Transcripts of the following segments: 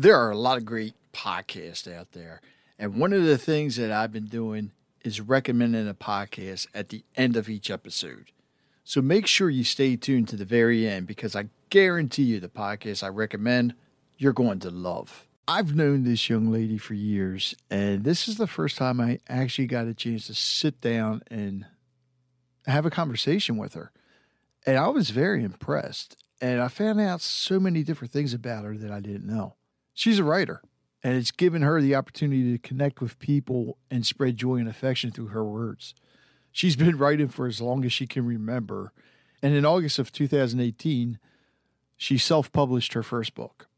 There are a lot of great podcasts out there. And one of the things that I've been doing is recommending a podcast at the end of each episode. So make sure you stay tuned to the very end because I guarantee you the podcast I recommend you're going to love. I've known this young lady for years, and this is the first time I actually got a chance to sit down and have a conversation with her. And I was very impressed. And I found out so many different things about her that I didn't know. She's a writer, and it's given her the opportunity to connect with people and spread joy and affection through her words. She's been writing for as long as she can remember. And in August of 2018, she self published her first book.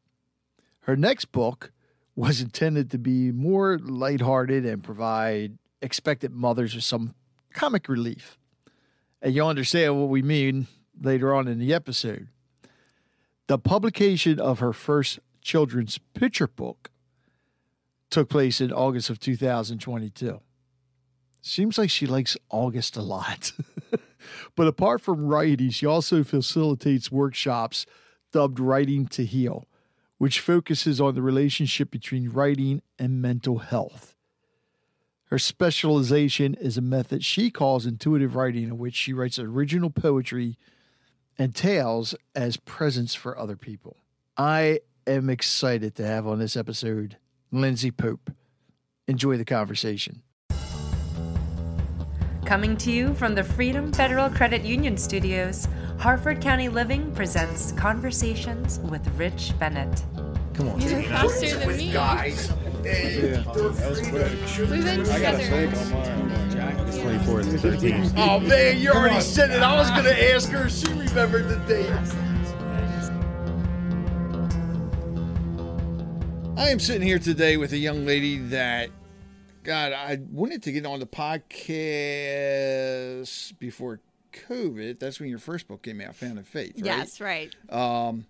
Her next book was intended to be more lighthearted and provide expectant mothers with some comic relief. And you'll understand what we mean later on in the episode. The publication of her first children's picture book took place in August of 2022. Seems like she likes August a lot. but apart from writing, she also facilitates workshops dubbed Writing to Heal, which focuses on the relationship between writing and mental health. Her specialization is a method she calls intuitive writing, in which she writes original poetry and tales as presents for other people. I am excited to have on this episode Lindsey Pope. Enjoy the conversation. Coming to you from the Freedom Federal Credit Union Studios, Harford County Living presents Conversations with Rich Bennett. Come on. You're faster than me. guys. We've been I got a steak together. on mine. It's 24 to 13. Oh man, you already said it. I was gonna ask her if she remembered the date. I am sitting here today with a young lady that, God, I wanted to get on the podcast before COVID. That's when your first book came out, Found in Faith, right? Yes, right. Um,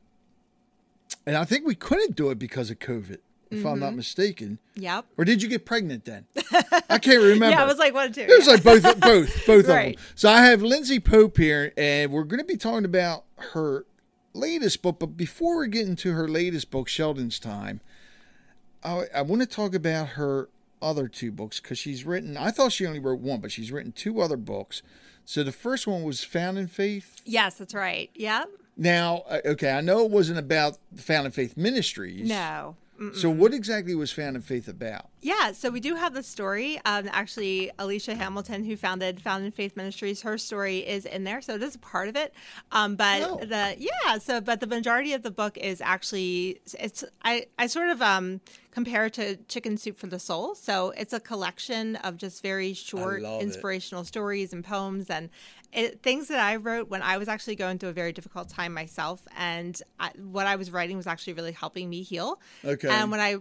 and I think we couldn't do it because of COVID, if I'm not mm-hmm. mistaken. Yep. Or did you get pregnant then? I can't remember. Yeah, I was like, what two? It was like both, both, both Right. of them. So I have Lindsey Pope here, and we're going to be talking about her latest book. But before we get into her latest book, Sheldon's Time, I, I want to talk about her other two books because she's written. I thought she only wrote one, but she's written two other books. So the first one was Found in Faith. yes, that's right. Yep. Now, uh, okay, I know it wasn't about the Found in Faith Ministries. No. So what exactly was Found in Faith about? Yeah, so we do have the story. Um, actually, Alicia Hamilton, who founded Found in Faith Ministries, her story is in there, so it is a part of it. Um, but Oh. the yeah, so but the majority of the book is actually it's I I sort of um compare to Chicken Soup for the Soul. So it's a collection of just very short love it. inspirational stories and poems and it, things that I wrote when I was actually going through a very difficult time myself, and I, what I was writing was actually really helping me heal. Okay. And when I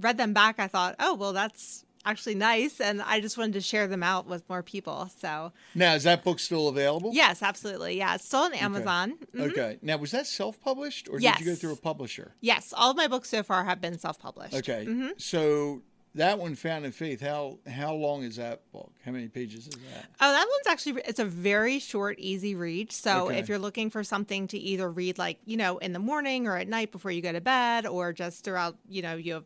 read them back, I thought, oh, well, that's actually nice. And I just wanted to share them out with more people. So, Now, is that book still available? yes, absolutely. Yeah, it's still on Amazon. Mhm. Okay. Now, was that self-published, or did you go through a publisher? Yes, all of my books so far have been self published. Okay. Mm-hmm. So that one, Found in Faith. How how long is that book? How many pages is that? Oh, that one's actually it's a very short, easy read. So Okay. if you're looking for something to either read like you know in the morning or at night before you go to bed, or just throughout you know you have.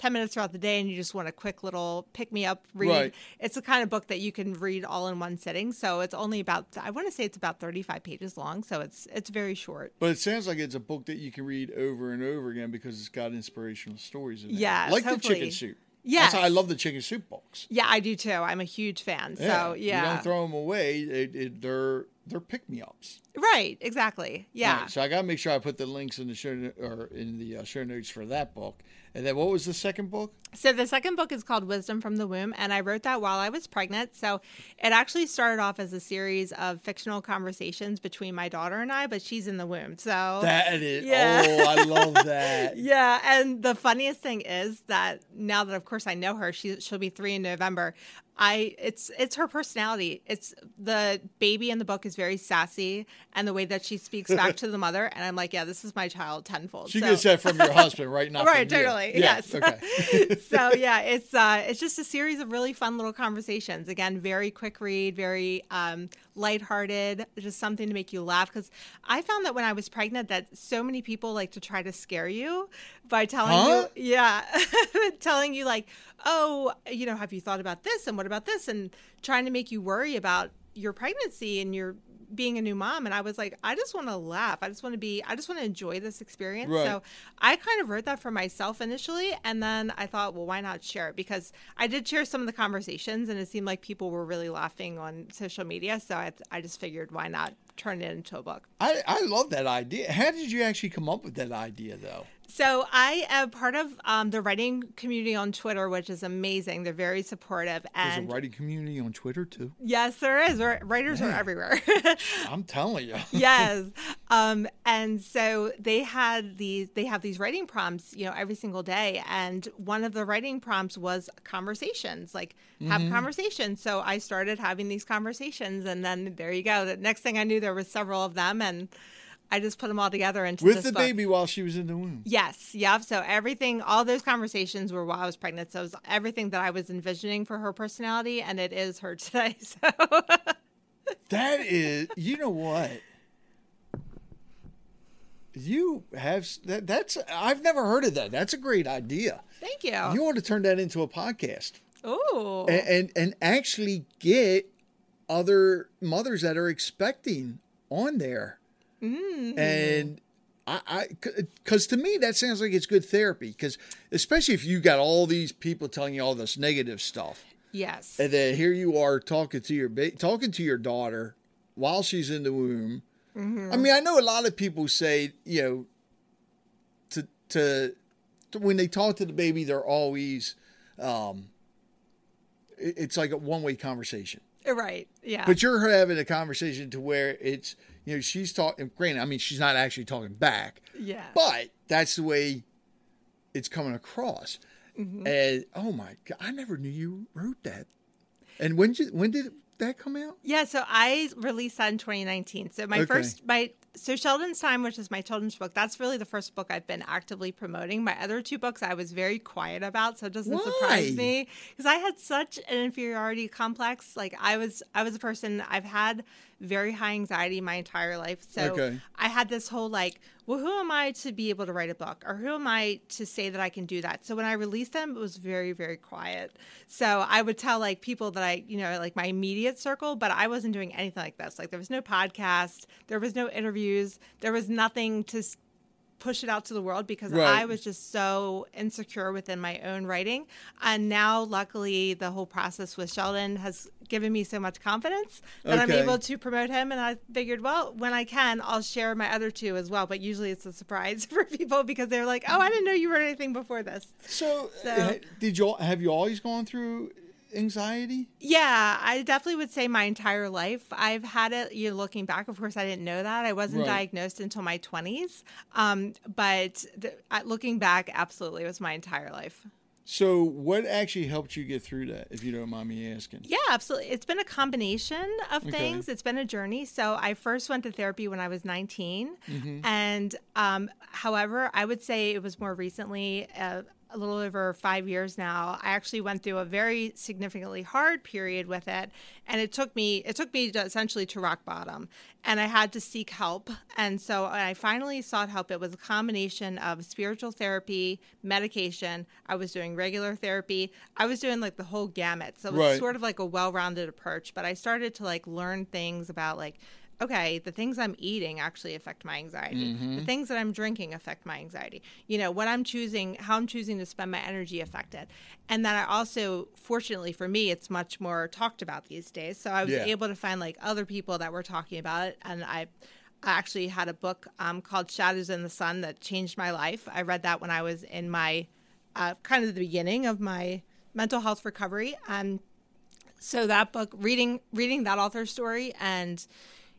10 minutes throughout the day and you just want a quick little pick me up read. Right. It's the kind of book that you can read all in one sitting. So it's only about I want to say it's about 35 pages long, so it's it's very short. But it sounds like it's a book that you can read over and over again because it's got inspirational stories in it. Yeah. like the chicken soup. Yes. I love the chicken soup books. Yeah, I do too. I'm a huge fan. So, yeah, you yeah. don't throw them away. It, it, they're they're pick me ups. right, exactly. Yeah. So I got to make sure I put the links in the show or in the uh, show notes for that book. And then what was the second book? So the second book is called Wisdom from the Womb, and I wrote that while I was pregnant. So it actually started off as a series of fictional conversations between my daughter and I, but she's in the womb. So That is. Yeah. Oh, I love that. yeah, and the funniest thing is that now that of course I know her, she she'll be three in November. I it's it's her personality. It's the baby in the book is very sassy, and the way that she speaks back to the mother, and I'm like, yeah, this is my child tenfold. She So- gets that from your husband, right? Not right you. totally Yeah, yes Okay. so yeah it's uh it's just a series of really fun little conversations again very quick read very um lighthearted, just something to make you laugh. Because I found that when I was pregnant, that so many people like to try to scare you by telling Huh? you, yeah, telling you like, oh, you know, have you thought about this and what about this, and trying to make you worry about your pregnancy and your being a new mom and I was like I just want to laugh I just want to be I just want to enjoy this experience Right. so I kind of wrote that for myself initially and then I thought well why not share it because I did share some of the conversations and it seemed like people were really laughing on social media so I, I just figured why not turn it into a book I, I love that idea. How did you actually come up with that idea, though? So I am part of um, the writing community on Twitter, which is amazing. They're very supportive, There's a writing community on Twitter too. yes, there is. Wri- Writers are everywhere. I'm telling you. yes, um, and so they had these. They have these writing prompts, you know, every single day. And one of the writing prompts was conversations, like have Mm-hmm. conversations. So I started having these conversations, and then there you go. The next thing I knew, there was several of them, and I just put them all together into With the book. baby while she was in the womb. Yes, yep. So everything, all those conversations were while I was pregnant. So it was everything that I was envisioning for her personality, and it is her today. So That is, you know what? You have that. That's I've never heard of that. That's a great idea. thank you. You want to turn that into a podcast Ooh, and and, and actually get other mothers that are expecting on there. And I, I, because to me that sounds like it's good therapy. Because especially if you got all these people telling you all this negative stuff. yes, And then here you are talking to your ba- talking to your daughter while she's in the womb. I mean, I know a lot of people say, you know, to to, to when they talk to the baby, they're always, um, it- it's like a one way conversation. right, yeah, But you're having a conversation to where it's, you know, she's talking. Granted, I mean, she's not actually talking back, yeah. but that's the way it's coming across. Mm-hmm. And oh my god, I never knew you wrote that. And when did when did that come out? Yeah, so I released that in 2019. So my Okay. first, my so Sheldon's Time, which is my children's book, that's really the first book I've been actively promoting. My other two books I was very quiet about, so it doesn't surprise me because I had such an inferiority complex. Like I was, I was a person I've had very high anxiety my entire life. So Okay. I had this whole like, well, who am I to be able to write a book, or who am I to say that I can do that? So when I released them, it was very, very quiet. So I would tell like people that I, you know, like my immediate circle, but I wasn't doing anything like this. Like there was no podcast, there was no interviews, there was nothing to push it out to the world because Right. I was just so insecure within my own writing. And now, luckily, the whole process with Sheldon has given me so much confidence that I'm able to promote him. And I figured, well, when I can, I'll share my other two as well. But usually it's a surprise for people because they're like, oh, I didn't know you wrote anything before this. So, So- did you have you always gone through anxiety? Yeah, I definitely would say my entire life. I've had it. You're looking back, of course, I didn't know that. I wasn't Right. diagnosed until my 20s. Um, but looking back, absolutely, it was my entire life. So, what actually helped you get through that, if you don't mind me asking? Yeah, absolutely. It's been a combination of Okay. things. It's been a journey. So I first went to therapy when I was 19, Mm-hmm. and um, however, I would say it was more recently. Uh, a little over five years now. I actually went through a very significantly hard period with it, and it took me it took me to essentially to rock bottom, and I had to seek help. And so I finally sought help. It was a combination of spiritual therapy, medication. I was doing regular therapy. I was doing like the whole gamut. So it was Right. sort of like a well-rounded approach. But I started to like learn things about like okay, the things I'm eating actually affect my anxiety. The things that I'm drinking affect my anxiety. You know, what I'm choosing, how I'm choosing to spend my energy affect it. And then I also, fortunately for me, it's much more talked about these days. So I was Yeah. able to find like other people that were talking about it. And I, I actually had a book um, called Shadows in the Sun that changed my life. I read that when I was in my uh, kind of the beginning of my mental health recovery. And so that book reading reading that author's story and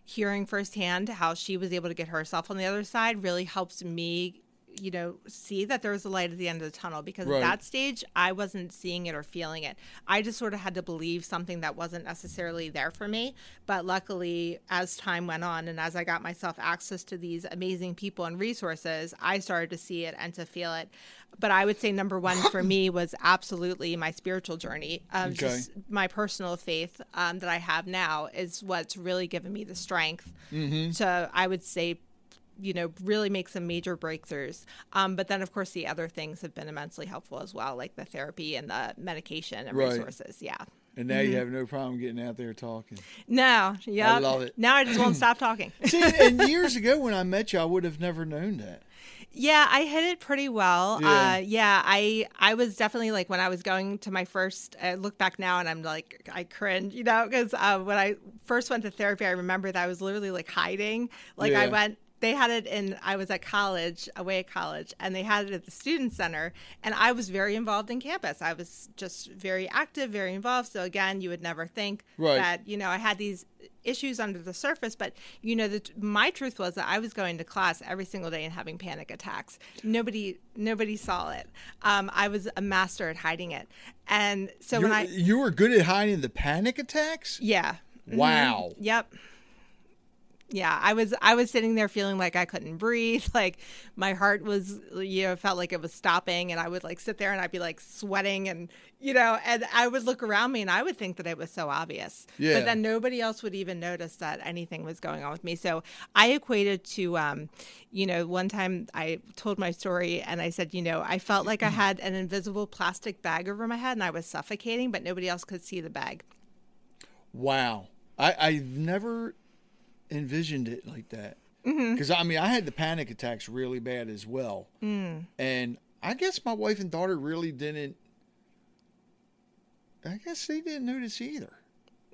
hearing firsthand how she was able to get herself on the other side really helps me you know, see that there was a light at the end of the tunnel because Right. at that stage I wasn't seeing it or feeling it. I just sort of had to believe something that wasn't necessarily there for me. But luckily, as time went on and as I got myself access to these amazing people and resources, I started to see it and to feel it. But I would say number one for me was absolutely my spiritual journey. Um, Okay. Just my personal faith um, that I have now is what's really given me the strength Mm-hmm. to, I would say, you know, really make some major breakthroughs. Um, but then, of course, the other things have been immensely helpful as well, like the therapy and the medication and Right. resources. Yeah. And now you have no problem getting out there talking. No, yeah. I love it. Now I just won't stop talking. See, and years ago when I met you, I would have never known that. Yeah, I hit it pretty well. Yeah. Uh, yeah, I I was definitely like when I was going to my first. I look back now and I'm like I cringe, you know, because uh, when I first went to therapy, I remember that I was literally like hiding. Like I went. They had it in. I was at college, away at college, and they had it at the student center. And I was very involved in campus. I was just very active, very involved. So again, you would never think Right. that you know I had these issues under the surface but you know the, my truth was that i was going to class every single day and having panic attacks nobody nobody saw it um, i was a master at hiding it and so You, when i you were good at hiding the panic attacks? yeah Wow. Yep. Yeah, I was I was sitting there feeling like I couldn't breathe, like my heart was you know felt like it was stopping and I would like sit there and I'd be like sweating and you know and I would look around me and I would think that it was so obvious. Yeah. But then nobody else would even notice that anything was going on with me. So I equated to um you know one time I told my story and I said, you know, I felt like I had an invisible plastic bag over my head and I was suffocating but nobody else could see the bag. Wow. I, I've never envisioned it like that. Because, I mean, I had the panic attacks really bad as well. And I guess my wife and daughter really didn't, I guess they didn't notice either.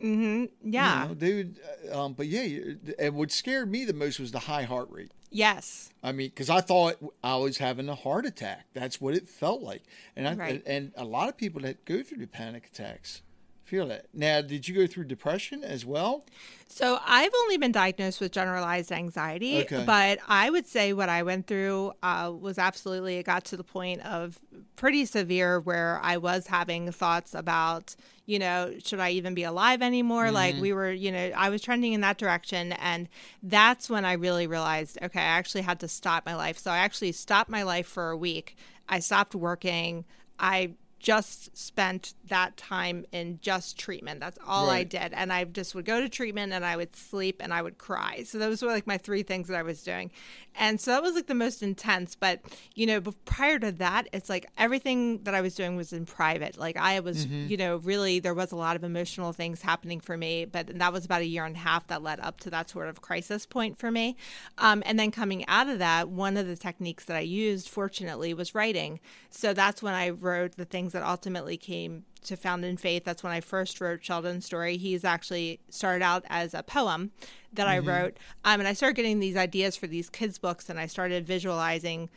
Mhm. Yeah. You know, they would, uh, um, but yeah, and what scared me the most was the high heart rate. Yes. I mean, because I thought I was having a heart attack. That's what it felt like, and I Right. and a lot of people that go through the panic attacks feel it. Now, did you go through depression as well? So I've only been diagnosed with generalized anxiety, Okay. but I would say what I went through uh, was absolutely, it got to the point of pretty severe where I was having thoughts about, you know, should I even be alive anymore? Like we were, you know, I was trending in that direction. And that's when I really realized, okay, I actually had to stop my life. So I actually stopped my life for a week. I stopped working. I just spent that time in just treatment. That's all I did. And I just would go to treatment and I would sleep and I would cry. So those were like my three things that I was doing. And so that was like the most intense. But, you know, prior to that, it's like everything that I was doing was in private. Like I was, you know, really, there was a lot of emotional things happening for me. But that was about a year and a half that led up to that sort of crisis point for me. Um, and then coming out of that, one of the techniques that I used, fortunately, was writing. So that's when I wrote the things that ultimately came to Found in Faith. That's when I first wrote Sheldon's story. He's actually started out as a poem that I wrote. Um, and I started getting these ideas for these kids' books, and I started visualizing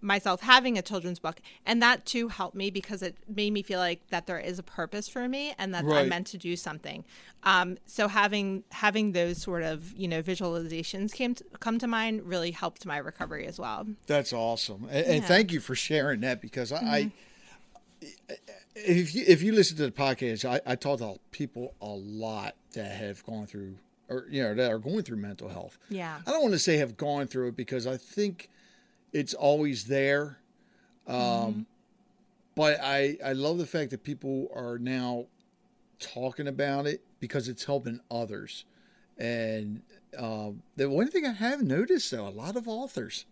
myself having a children's book and that too helped me because it made me feel like that there is a purpose for me and that Right. i'm meant to do something um, so having having those sort of you know visualizations came to, come to mind really helped my recovery as well That's awesome, and, and thank you for sharing that because I, I if you if you listen to the podcast, I, I talk to people a lot that have gone through or you know that are going through mental health. Yeah. I don't want to say have gone through it because I think it's always there. Um, But I I love the fact that people are now talking about it because it's helping others. And um, the one thing I have noticed though, a lot of authors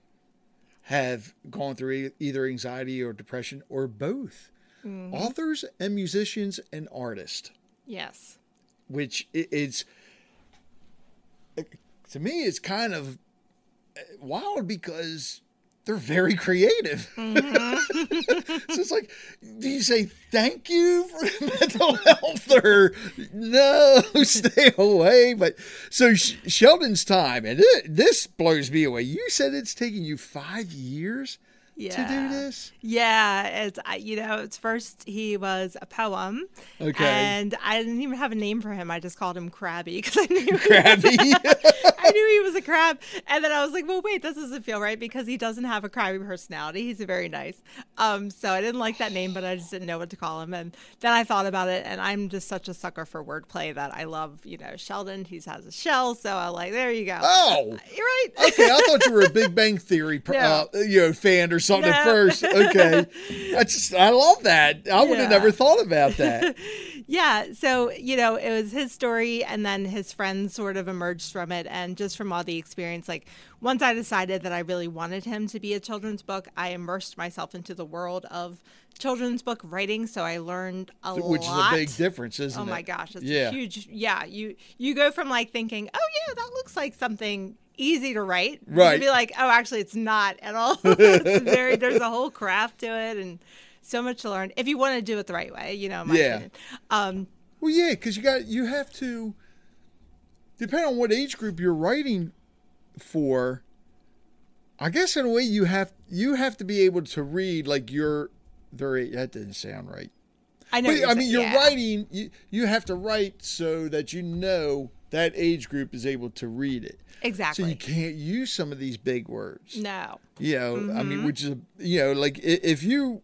have gone through either anxiety or depression or both. Authors and musicians and artists, yes which i- is to me it's kind of uh, wild because they're very creative. so it's like, do you say thank you for mental health or no, stay away? But so Sheldon's time, and thi- this blows me away. You said it's taking you five years to do this. Yeah, it's I- you know, it's first he was a poem, Okay. and I didn't even have a name for him. I just called him Krabby because I knew Krabby. I knew he was a crab, and then I was like, "Well, wait, this doesn't feel right because he doesn't have a crabby personality. He's a very nice." Um, so I didn't like that name, but I just didn't know what to call him. And then I thought about it, and I'm just such a sucker for wordplay that I love. You know, Sheldon, he has a shell, so I like. There you go. Oh, You're right. okay. I thought you were a Big Bang Theory, No. uh, you know, fan or something at first. Okay, I just I love that. I would have never thought about that. Yeah, so you know, it was his story, and then his friends sort of emerged from it, and just from all the experience, like once I decided that I really wanted him to be a children's book, I immersed myself into the world of children's book writing. So I learned a Which lot. is a big difference, isn't Oh it? Oh my gosh, it's yeah. huge. Yeah, you you go from like thinking, oh yeah, that looks like something easy to write, Right. To be like, oh, actually, it's not at all. it's very there's a whole craft to it, and so much to learn if you want to do it the right way. You know, my Yeah. opinion. Um, Well, yeah, because you got you have to, depending on what age group you're writing for. I guess in a way you have you have to be able to read like your their age. That didn't sound right. I know. But, I mean, you're yeah. writing. You you have to write so that you know that age group is able to read it. Exactly. So you can't use some of these big words. no. You know, I Mm-hmm. mean, which is you know, like if you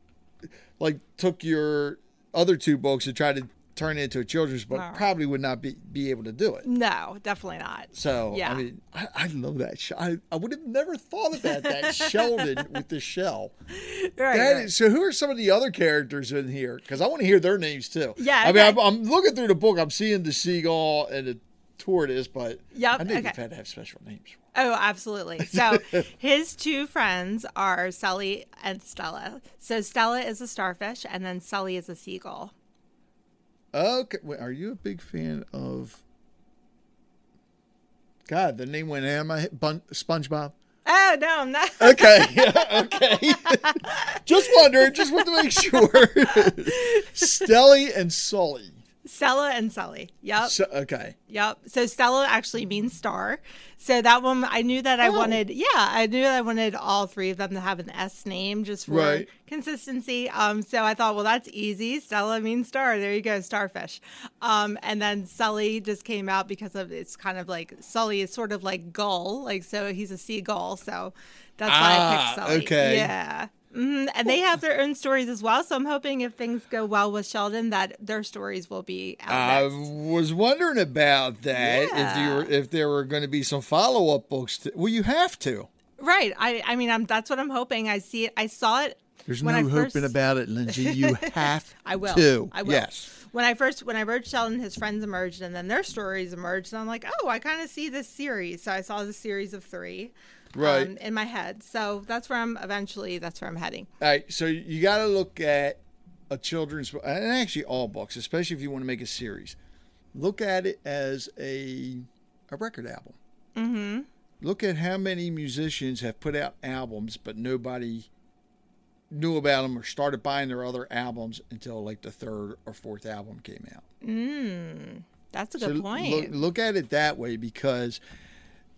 like took your other two books and tried to turn it into a children's book, Right. probably would not be be able to do it. No, definitely not. So Yeah. I mean, I, I love that. Sh- I I would have never thought about that Sheldon with the shell. Right. That right. is, so who are some of the other characters in here? Because I want to hear their names too. Yeah, I mean. I'm, I'm looking through the book. I'm seeing the seagull and the tortoise, but Yep, I knew okay. you've had to have special names. Oh, absolutely. So his two friends are Sully and Stella. So Stella is a starfish, and then Sully is a seagull. Okay, wait, are you a big fan of? God, the name went out of my head. Bun- SpongeBob. Oh no, I'm not. Okay, okay. just wondering, just want to make sure. Stelly and Sully. Stella and Sully. Yep. So, okay. Yep. So Stella actually means star. So that one, I knew that I Oh. wanted. Yeah, I knew that I wanted all three of them to have an S name just for Right. consistency. Um, so I thought, well, that's easy. Stella means star. There you go, starfish. Um, and then Sully just came out because of it's kind of like Sully is sort of like gull, like so he's a seagull. So that's why I Ah, picked Sully. okay. Yeah. Hmm And they have their own stories as well. So I'm hoping if things go well with Sheldon, that their stories will be out I next. was wondering about that. If you Yeah. were, if there were going to be some follow up books. To, well, you have to. Right. I I mean I'm that's what I'm hoping. I see it I saw it There's when no I first, hoping about it, Lindsey. You have I will. to. I will. Yes. When I first when I wrote Sheldon, his friends emerged and then their stories emerged and I'm like, oh, I kind of see this series. So I saw the series of three. Right. Um, in my head. So that's where I'm eventually that's where I'm heading. All right, so you got to look at a children's book, and actually all books, especially if you want to make a series. Look at it as a a record album. Mm-hmm. Look at how many musicians have put out albums, but nobody knew about them or started buying their other albums until like the third or fourth album came out. That's a good l- point. Look, look at it that way because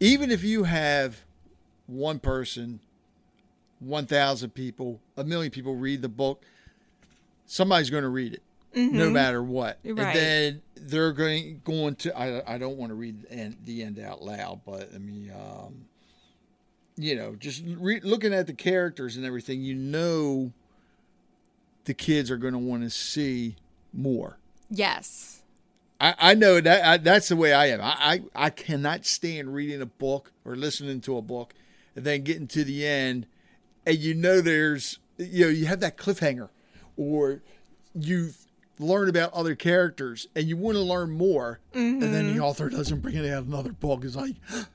even if you have one person, 1,000 people, a million people read the book, somebody's going to read it no matter what. Mm-hmm. Right. And then they're going going to I, I don't want to read the end, the end out loud, but I mean um, you know, just re- looking at the characters and everything, you know the kids are going to want to see more. yes. I, I know that I, that's the way I am. I, I I cannot stand reading a book or listening to a book and then getting to the end and you know there's you know you have that cliffhanger or you learn about other characters and you want to learn more and then Mm-hmm. the author doesn't bring it out another book. It's like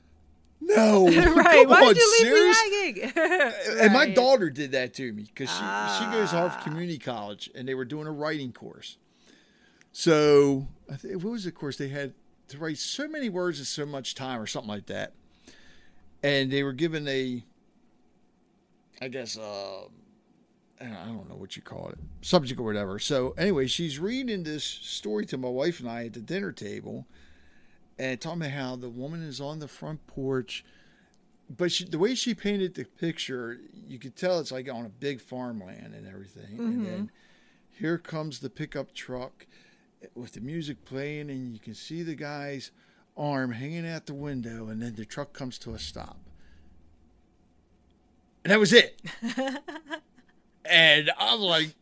no, right. come Why on, did you leave me hanging? And my daughter did that to me because she, she goes Ah. off community college and they were doing a writing course. So, I think, what was the course? They had to write so many words in so much time or something like that. And they were given a, I guess, uh, I don't know what you call it, subject or whatever. So, anyway, she's reading this story to my wife and I at the dinner table and talking about how the woman is on the front porch but she, the way she painted the picture, you could tell it's like on a big farmland and everything. And then here comes the pickup truck with the music playing, and you can see the guys arm hanging out the window, and then the truck comes to a stop. And that was it. and I'm like,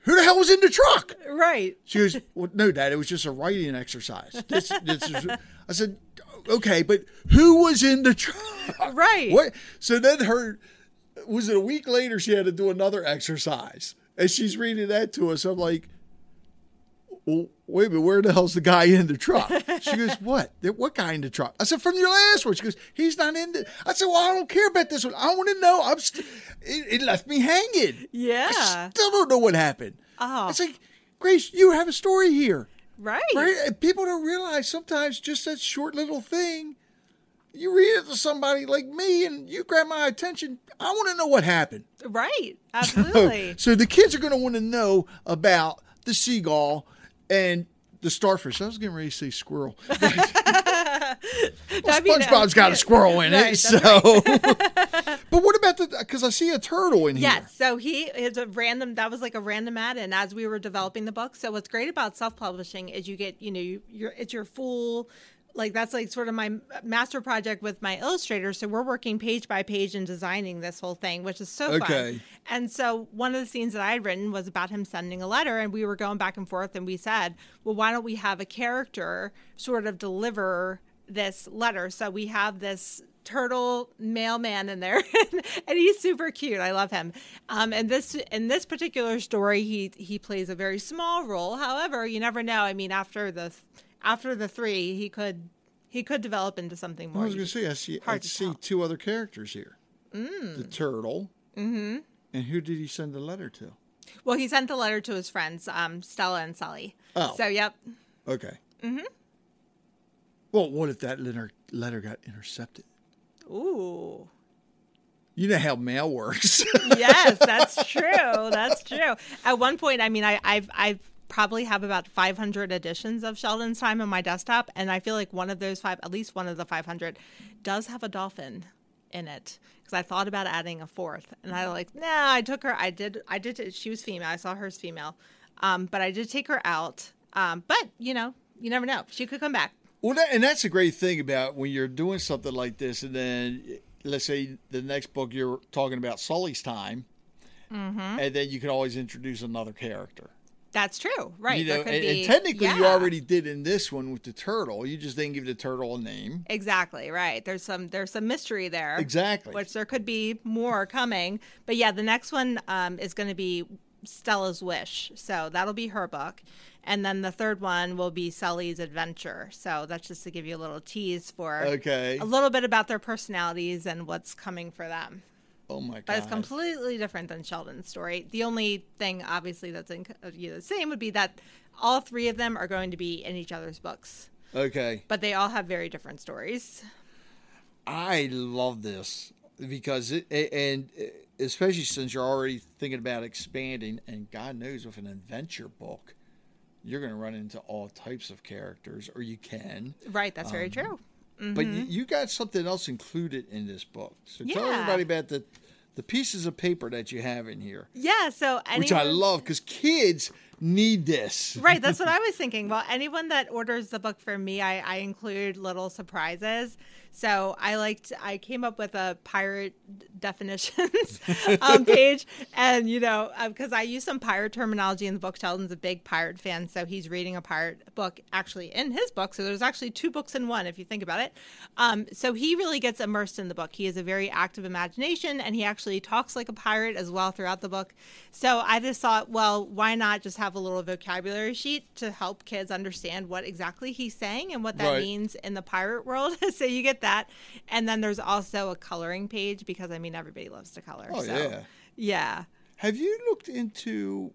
who the hell was in the truck? Right. She goes, well, no, Dad, it was just a writing exercise. This, this is, I said, okay, but who was in the truck? Right. What? So then her, was it a week later, she had to do another exercise. And she's reading that to us. I'm like, well, wait a minute, where the hell's the guy in the truck? She goes, what? What guy in the truck? I said, from your last one. She goes, he's not in the. I said, well, I don't care about this one. I want to know. I'm. St- it, it left me hanging. Yeah. I still don't know what happened. Oh. It's like, Grace, you have a story here. Right. Right? And people don't realize sometimes just that short little thing, you read it to somebody like me and you grab my attention. I want to know what happened. Right. Absolutely. So the kids are going to want to know about the seagull and the starfish. I was getting ready to say squirrel. well, That'd be nice. SpongeBob's got a squirrel in Right, it. So, but what about the? Because I see a turtle in here. Yes, so he is a random. That was like a random ad, and as we were developing the book, so what's great about self-publishing is you get, you know, you, you're it's your full, like that's like sort of my master project with my illustrator. So we're working page by page and designing this whole thing, which is so Okay. fun. And so one of the scenes that I had written was about him sending a letter, and we were going back and forth, and we said, well, why don't we have a character sort of deliver this letter? So we have this turtle mailman in there and he's super cute i love him um, and this in this particular story he he plays a very small role however you never know i mean after the after the three he could he could develop into something more. I was going to say I see. I see tell. two other characters here. The turtle. Mm-hmm. And who did he send the letter to? well he sent the letter to his friends um, stella and sully Oh. so yep Okay. Mm-hmm. Well, what if that letter letter got intercepted? ooh You know how mail works. yes, that's true. That's true. At one point, I mean, I, I've I've probably have about 500 editions of Sheldon's Time on my desktop, and I feel like one of those five, at least one of the 500, does have a dolphin in it. Because I thought about adding a fourth, and I like, nah. I took her. I did. I did. She was female. I saw hers female, um, but I did take her out. Um, but you know, you never know. She could come back. well, that, and that's a great thing about when you're doing something like this, and then let's say the next book you're talking about Sully's time, Mm-hmm. and then you can always introduce another character. That's true. Right. You know, and, and be- technically you already did in this one with the turtle. You just didn't give the turtle a name. Exactly right. There's some there's some mystery there. Exactly. Which there could be more coming. But yeah, the next one um, is going to be Stella's Wish. So that'll be her book. And then the third one will be Sully's Adventure. So that's just to give you a little tease for Okay. a little bit about their personalities and what's coming for them. Oh my god. But it's completely different than Sheldon's story. The only thing, obviously, that's in, uh, you know, the same would be that all three of them are going to be in each other's books, Okay. but they all have very different stories. I love this because it, and especially since you're already thinking about expanding, and God knows with an adventure book, you're going to run into all types of characters, or you can. Right, that's very true. But you, you got something else included in this book. So tell Mm-hmm. Everybody about the the pieces of paper that you have in here, Yeah, so which I love because kids need this. Right, that's what I was thinking. Well, anyone that orders the book for me, I, I include little surprises. So I liked. I came up with a pirate definitions um, page, and you know, because I use some pirate terminology in the book. Sheldon's a big pirate fan, so he's reading a pirate book actually in his book. So there's actually two books in one, if you think about it. Um, so he really gets immersed in the book. He has a very active imagination, and he actually talks like a pirate as well throughout the book. So I just thought, well, why not just have a little vocabulary sheet to help kids understand what exactly he's saying and what that Right. means in the pirate world? so you get that, and then there's also a coloring page because I mean everybody loves to color. Oh, so, yeah. yeah. Have you looked into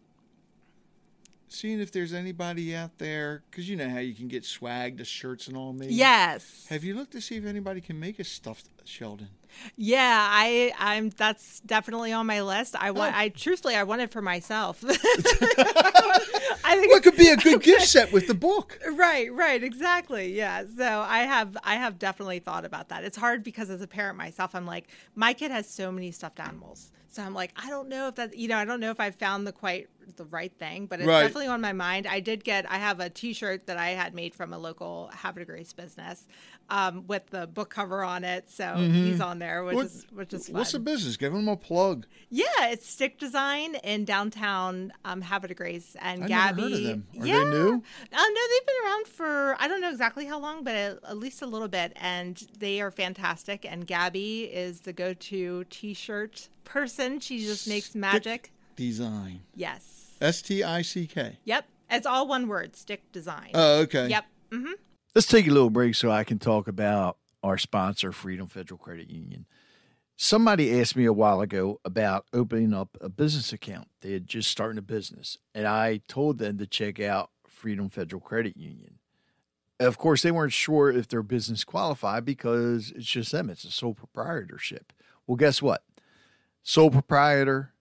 seeing if there's anybody out there? Because you know how you can get swag, the shirts and all made. Yes. Have you looked to see if anybody can make a stuffed Sheldon? Yeah, I I'm that's definitely on my list. I want Oh. I truthfully I want it for myself. I think Well, it could be a good gift set with the book. Right, right, exactly. Yeah. So I have I have definitely thought about that. It's hard because as a parent myself, I'm like, my kid has so many stuffed animals. So I'm like, I don't know if that you know, I don't know if I've found the quite the right thing, but it's Right. definitely on my mind. I did get I have a T-shirt that I had made from a local Havre de Grace business um, with the book cover on it, so he's on there, which What- is which is fun. What's the business? Give him a plug. Yeah, it's Stick Design in downtown um, Havre de Grace, and I've never Gabby. heard of them. Are they yeah. new? Uh, no, they've been around for I don't know exactly how long, but at, at least a little bit, and they are fantastic. And Gabby is the go-to T-shirt person. She just makes magic. Design. Yes. S T I C K. Yep. It's all one word. Stick Design. Oh, okay. Yep. Mm-hmm. Let's take a little break so I can talk about our sponsor, Freedom Federal Credit Union. Somebody asked me a while ago about opening up a business account. They had just started a business, and I told them to check out Freedom Federal Credit Union. Of course, they weren't sure if their business qualified because it's just them, it's a sole proprietorship. Well, guess what? Sole proprietor,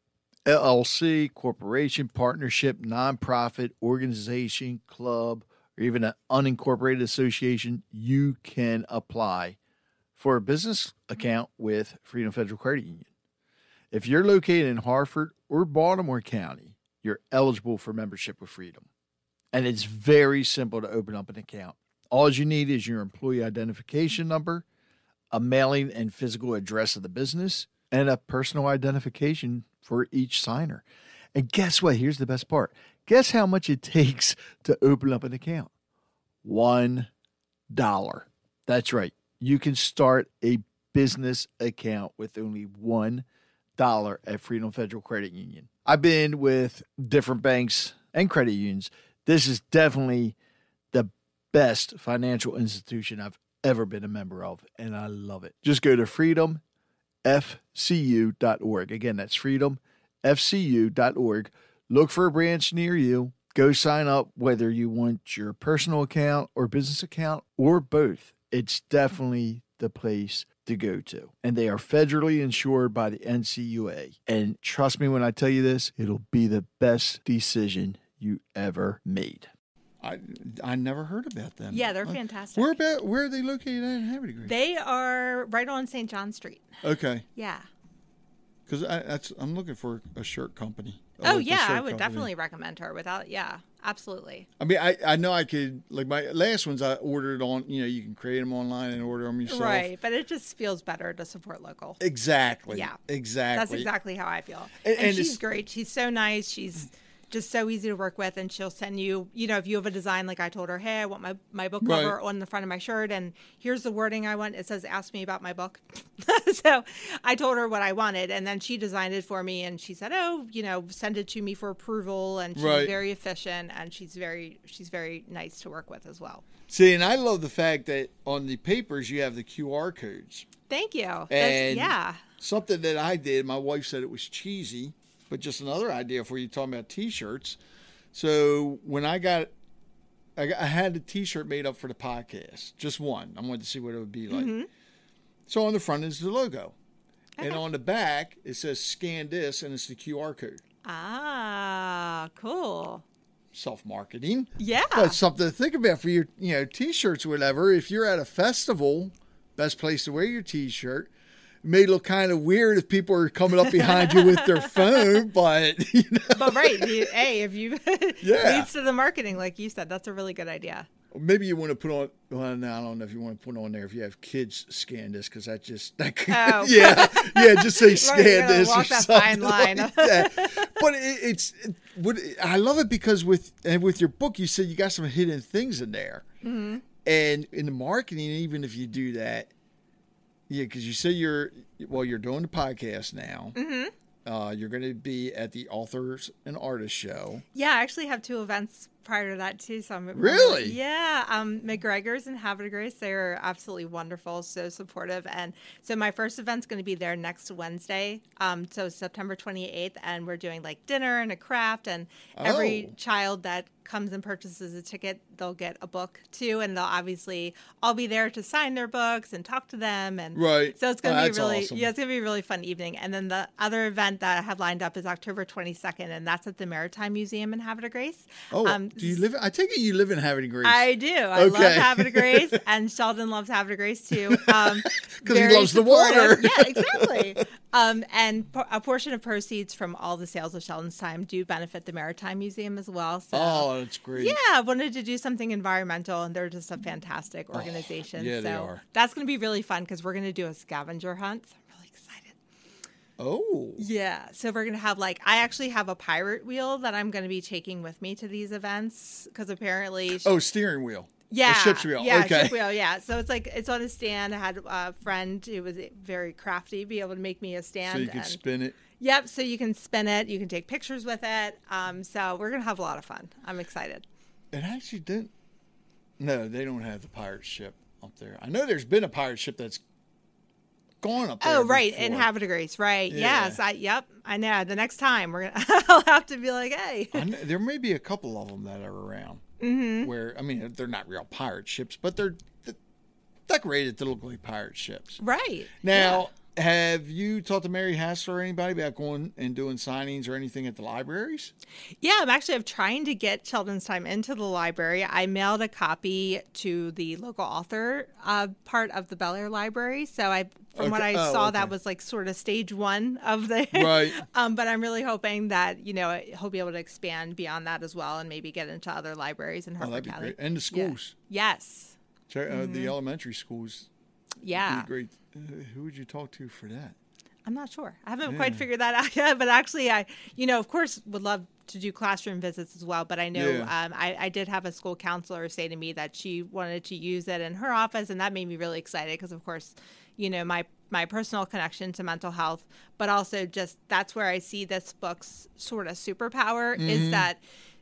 LLC, corporation, partnership, nonprofit, organization, club, or even an unincorporated association, you can apply for a business account with Freedom Federal Credit Union. If you're located in Harford or Baltimore County, you're eligible for membership with Freedom. And it's very simple to open up an account. All you need is your employee identification number, a mailing and physical address of the business, and a personal identification for each signer. And guess what? Here's the best part. Guess how much it takes to open up an account? One dollar. That's right. You can start a business account with only one dollar at Freedom Federal Credit Union. I've been with different banks and credit unions. This is definitely the best financial institution I've ever been a member of, and I love it. Just go to freedomfcu.org. Again, that's freedomfcu.org. Look for a branch near you. Go sign up whether you want your personal account or business account or both. It's definitely the place to go to. And they are federally insured by the NCUA. And trust me when I tell you this, it'll be the best decision you ever made. I I never heard about them. Yeah, they're fantastic. Where about where are they located at in de They are right on St. John Street. okay, Yeah. because that's I'm looking for a shirt company. a Oh yeah, I would company. definitely recommend her. Without yeah, absolutely. I mean, I, I know I could like my last ones I ordered on. You know, you can create them online and order them yourself. Right, but it just feels better to support local. Exactly. Yeah. Exactly. That's exactly how I feel. And- And, and she's great. She's so nice. She's just so easy to work with and she'll send you, you know, if you have a design like I told her, "Hey, I want my my book Right. cover on the front of my shirt and here's the wording I want. It says ask me about my book." so, I told her what I wanted and then she designed it for me and she said, "Oh, you know, send it to me for approval." And she's Right. very efficient and she's very she's very nice to work with as well. See, and I love the fact that on the papers you have the QR codes. Thank you. That's- And yeah. something that I did, my wife said it was cheesy, but just another idea for you talking about T-shirts. So when I got, I, got, I had a T-shirt made up for the podcast, just one. I wanted to see what it would be like. Mm-hmm. So on the front is the logo, and on the back it says "Scan this," and it's the QR code. Ah, cool. Self-marketing. Yeah. But something to think about for your, you know, t-shirts, or whatever. If you're at a festival, best place to wear your t-shirt. It may look kind of weird if people are coming up behind you with their phone, but you know, But right, you, hey, if you Yeah. leads to the marketing, like you said, that's a really good idea. maybe you want to put on. Well, no, I don't know if you want to put on there if you have kids scan this because that just that could, Oh. yeah, yeah, just say scan this or that something fine line. like that. But it, it's it, what I love it because with and with your book, you said you got some hidden things in there, Mm-hmm. and in the marketing, even if you do that, yeah, because you say you're well, you're doing the podcast now. Mm-hmm. Uh, you're going to be at the authors and artists show. Yeah, I actually have two events prior to that too. So I'm Really? yeah. Um, McGregor's and Havre de Grace, they are absolutely wonderful, so supportive. And so my first event's going to be there next Wednesday, um, so September 28th, and we're doing like dinner and a craft, and every Oh. child that comes and purchases a ticket, they'll get a book too, and they'll obviously all be there to sign their books and talk to them, and Right. So it's going Oh, to be really awesome. yeah, it's going to be a really fun evening. And then the other event that I have lined up is October 22nd, and that's at the Maritime Museum in Havre de Grace. Oh. Um, Do you live? I take it you live in Havre de Grace. I do. I love Okay. Havre de Grace, and Sheldon loves Havre de Grace too. Um, 'Cause he loves the water. Yeah, exactly. um, and po- a portion of proceeds from all the sales of Sheldon's Time do benefit the Maritime Museum as well. So. oh, that's great. Yeah, I wanted to do something environmental, and they're just a fantastic organization. yeah, so they are. that's going to be really fun because we're going to do a scavenger hunt. So I'm really excited. Oh. Yeah, so we're gonna have like I actually have a pirate wheel that I'm gonna be taking with me to these events because apparently Oh, steering wheel. Yeah A ship's wheel. yeah okay. ship wheel yeah so it's like it's on a stand. I had a friend who was very crafty be able to make me a stand. So you can and, spin it. Yep, so you can spin it. You can take pictures with it. Um, so we're gonna have a lot of fun. I'm excited. It actually didn't. No, they don't have the pirate ship up there. I know there's been a pirate ship that's gone up there. Oh, right, in before. Havre Grace, right? Yeah. Yes, I yep, I know. The next time we're gonna, I'll have to be like, hey, know, there may be a couple of them that are around. Mm-hmm. Where I mean, they're not real pirate ships, but they're, they're decorated to look like pirate ships. right Now, have you talked to Mary Hassler or anybody about going and doing signings or anything at the libraries? Yeah, I'm actually I'm trying to get Sheldon's Time into the library. I mailed a copy to the local author uh, part of the Bel Air Library. So I, from what I Oh, saw, okay. that was like sort of stage one of the. Right. um, but I'm really hoping that you know he'll be able to expand beyond that as well, and maybe get into other libraries in Oh, that'd be County. great. And the Yeah. schools. Yes. Check- Uh, the elementary schools. Yeah. Be great. Uh, who would you talk to for that? I'm not sure. I haven't quite figured that out yet. But actually, I, you know, of course, would love to do classroom visits as well. But I know Yeah. um, I, I did have a school counselor say to me that she wanted to use it in her office, and that made me really excited because, of course, you know, my my personal connection to mental health, but also just that's where I see this book's sort of superpower is that.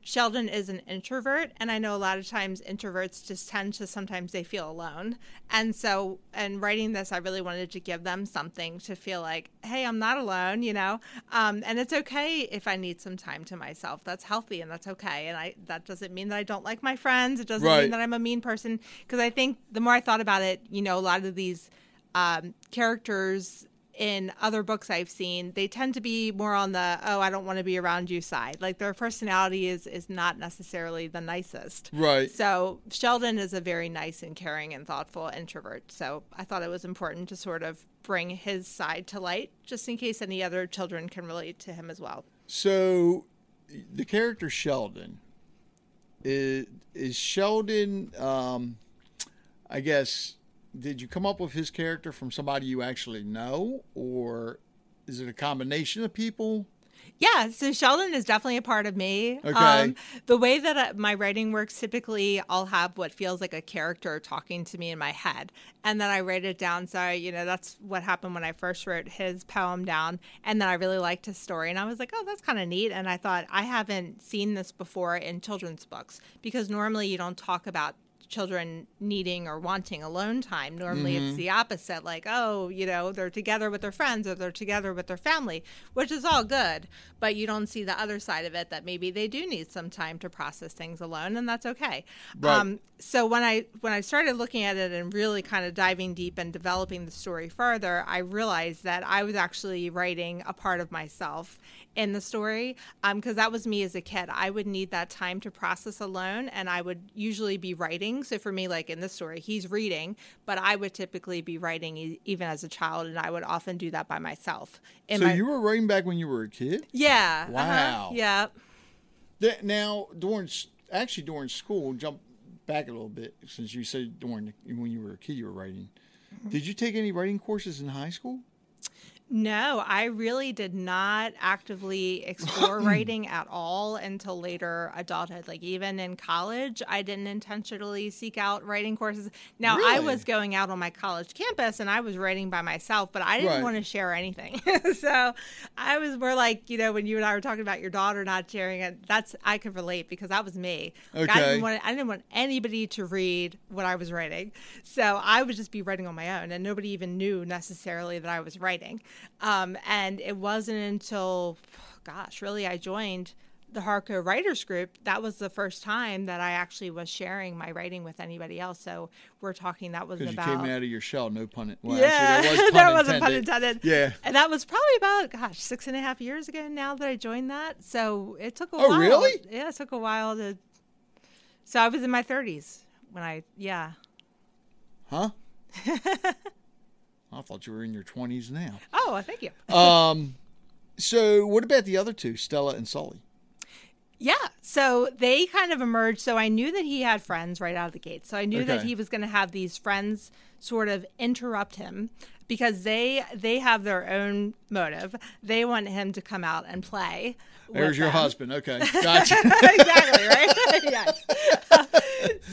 Sheldon is an introvert, and I know a lot of times introverts just tend to sometimes they feel alone. And so, in writing this, I really wanted to give them something to feel like, hey, I'm not alone, you know. Um, and it's okay if I need some time to myself. That's healthy, and that's okay. And I that doesn't mean that I don't like my friends. It doesn't Right. mean that I'm a mean person. Because I think the more I thought about it, you know, a lot of these um, characters in other books I've seen, they tend to be more on the oh, I don't want to be around you side. Like their personality is is not necessarily the nicest. Right. So Sheldon is a very nice and caring and thoughtful introvert. So I thought it was important to sort of bring his side to light, just in case any other children can relate to him as well. So, the character Sheldon is is Sheldon. Um, I guess did you come up with his character from somebody you actually know, or is it a combination of people? Yeah, so Sheldon is definitely a part of me. Okay. Um, the way that uh, my writing works, typically I'll have what feels like a character talking to me in my head, and then I write it down. So, you know, that's what happened when I first wrote his poem down, and then I really liked his story, and I was like, oh, that's kind of neat. And I thought I haven't seen this before in children's books because normally you don't talk about children needing or wanting alone time. Normally it's mm-hmm. the opposite, like, oh, you know, they're together with their friends or they're together with their family, which is all good. But you don't see the other side of it that maybe they do need some time to process things alone, and that's okay. Right. Um, so when I when I started looking at it and really kind of diving deep and developing the story further, I realized that I was actually writing a part of myself in the story um, because that was me as a kid. I would need that time to process alone, and I would usually be writing. So for me, like in this story, he's reading, but I would typically be writing e- even as a child, and I would often do that by myself. In so my, you were writing back when you were a kid. yeah, uh-huh, Wow. yeah. Th- Now, during actually during school, jump back a little bit since you said during when you were a kid you were writing. Mm-hmm. Did you take any writing courses in high school? No, I really did not actively explore writing at all until later adulthood. Like even in college, I didn't intentionally seek out writing courses. Now I was going out on my college campus and I was writing by myself, but I didn't Right. want to share anything. so I was more like, you know, when you and I were talking about your daughter not sharing it, that's I could relate because that was me. Like, I Okay. didn't want I didn't want anybody to read what I was writing. So I would just be writing on my own, and nobody even knew necessarily that I was writing. Um, and it wasn't until, gosh, really, I joined the Harco Writers Group. That was the first time that I actually was sharing my writing with anybody else. So we're talking that was Because you about. came out of your shell, no pun. in- Well, yeah, actually, was that pun wasn't pun intended. intended. Yeah. and that was probably about gosh six and a half years ago now that I joined that. So it took a Oh, while. really? Yeah, it took a while to So I was in my 30s when I, yeah. Huh? I thought you were in your 20s now. Oh, thank you. Um, so what about the other two, Stella and Sully? Yeah. So they kind of emerged. So I knew that he had friends right out of the gate. So I knew that he was going to have these friends sort of interrupt him because they they have their own motive. They want him to come out and play. There's your them. husband. Okay, gotcha. exactly right. yes.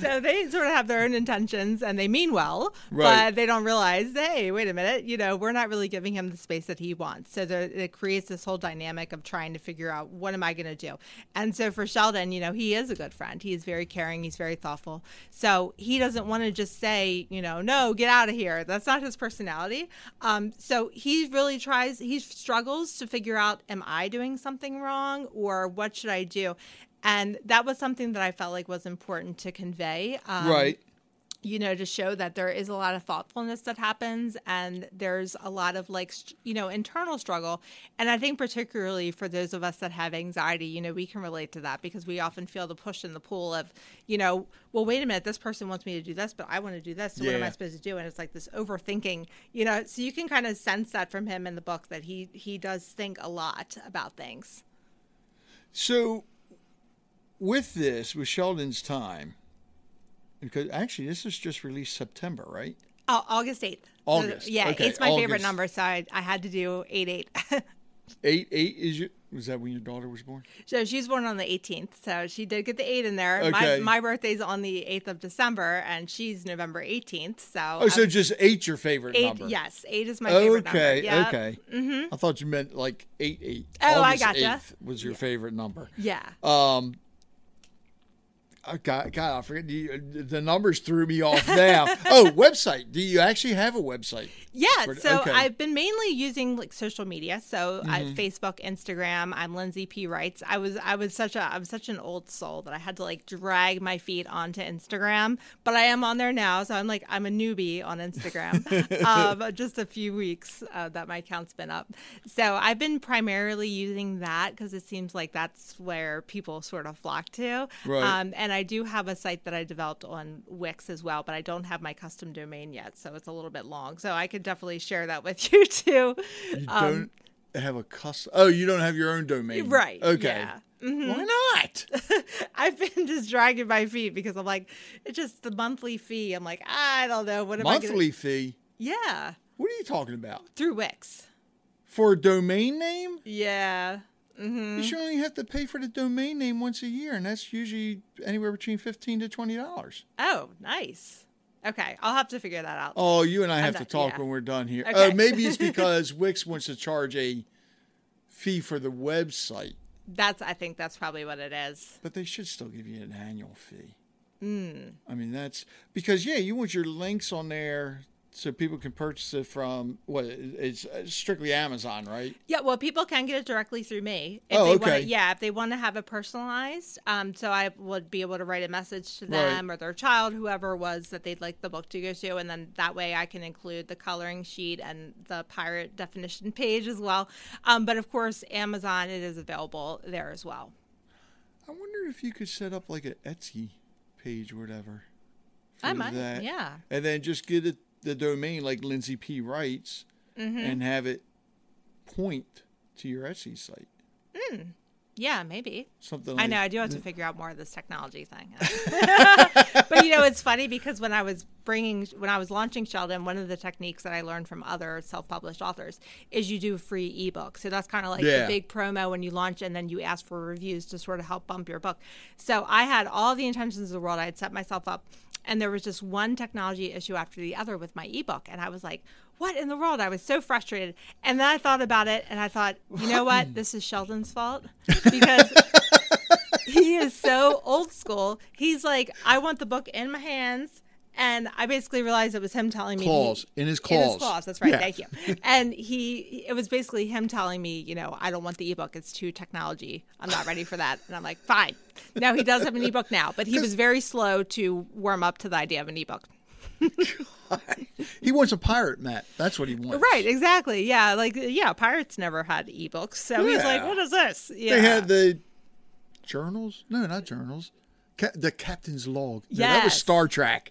so they sort of have their own intentions and they mean well, Right. but they don't realize, hey, wait a minute, you know, we're not really giving him the space that he wants. So there, it creates this whole dynamic of trying to figure out what am I going to do. And so for Sheldon, you know, he is a good friend. He's very caring. He's very thoughtful. So he doesn't want to just say, you know, no, get out of here. That's not his personality. Um, so he really tries. He struggles to figure out, am I doing something wrong or what should I do? And that was something that I felt like was important to convey. Um, right. You know, to show that there is a lot of thoughtfulness that happens and there's a lot of like, you know, internal struggle. And I think, particularly for those of us that have anxiety, you know, we can relate to that because we often feel the push and the pull of, you know, well, wait a minute, this person wants me to do this, but I want to do this. So what am I supposed to do? And it's like this overthinking, you know, so you can kind of sense that from him in the book that he, he does think a lot about things. So, with this, with Sheldon's time, because actually this is just released September, right? Oh, August 8th. August, Yeah, okay, it's my favorite number. So I, I had to do 8 8. Eight eight is your was that when your daughter was born? So she was born on the 18th, so she did get the eight in there. Okay. My, my birthday's on the 8th of December, and she's November 18th. So Oh, so I'm- just eight's your favorite eight, number? yes, eight is my favorite number. Okay, Yep. okay. Mm-hmm. I thought you meant like eight eight. Oh, I August gotcha. 8th was your favorite number. Yeah. Um, I got, God, I forget the, the numbers threw me off now. oh, website. Do you actually have a website? Yeah, For- so okay. I've been mainly using like social media. So Mm-hmm. Facebook, Instagram. I'm Lindsey P Writes. I was I was such a I'm such an old soul that I had to like drag my feet onto Instagram, but I am on there now. So I'm like I'm a newbie on Instagram. um, just a few weeks uh, that my account's been up. So I've been primarily using that because it seems like that's where people sort of flock to. Right. Um, and I do have a site that I developed on Wix as well, but I don't have my custom domain yet, so it's a little bit long. So I could definitely share that with you too. You Um, don't have a custom. Oh, you don't have your own domain. Right, Okay. yeah. Mm-hmm. Why not? I've been just dragging my feet because I'm like, it's just the monthly fee. I'm like, I don't know. What am I Monthly gonna... fee. Yeah, What are you talking about? through Wix. For a domain name? Yeah. Mm-hmm. You should only have to pay for the domain name once a year, and that's usually anywhere between fifteen to twenty dollars. Oh, nice. Okay, I'll have to figure that out. Oh, you and I have to talk yeah. when we're done here. Okay. Oh, maybe it's because Wix wants to charge a fee for the website, That's I think that's probably what it is. but they should still give you an annual fee. Hmm. I mean, that's because yeah, you want your links on there so people can purchase it from what it's strictly Amazon, right? Yeah, well, people can get it directly through me. If Oh, they okay. Want to, yeah, if they want to have it personalized, um, so I would be able to write a message to Right. them or their child, whoever was that they'd like the book to go to, and then that way I can include the coloring sheet and the pirate definition page as well. Um, but of course, Amazon it is available there as well. I wonder if you could set up like an Etsy page or whatever. I might, that. yeah. And then just get it the domain like Lindsey P writes Mm-hmm. and have it point to your Etsy site. Yeah, maybe. Something like I know I do have to figure out more of this technology thing. but you know, it's funny because when I was bringing, when I was launching Sheldon, one of the techniques that I learned from other self-published authors is you do free ebooks. So that's kind of like Yeah. the big promo when you launch, and then you ask for reviews to sort of help bump your book. So I had all the intentions of the world. I had set myself up, and there was just one technology issue after the other with my ebook, and I was like. What in the world? I was so frustrated. And then I thought about it and I thought, you know what? This is Sheldon's fault because he is so old school. He's like, I want the book in my hands. And I basically realized it was him telling me Claws. he- In his In claws. his claws. That's right. Yeah. Thank you. And he, it was basically him telling me, you know, I don't want the ebook. It's too technology. I'm not ready for that. And I'm like, fine. Now he does have an ebook now, but he was very slow to warm up to the idea of an ebook. he wants a pirate map. That's what he wants. Right. Exactly. Yeah. Like, yeah. Pirates never had ebooks. So he's like, what is this? Yeah. They had the journals. No, not journals. Ca- the captain's log. Yeah, that was Star Trek.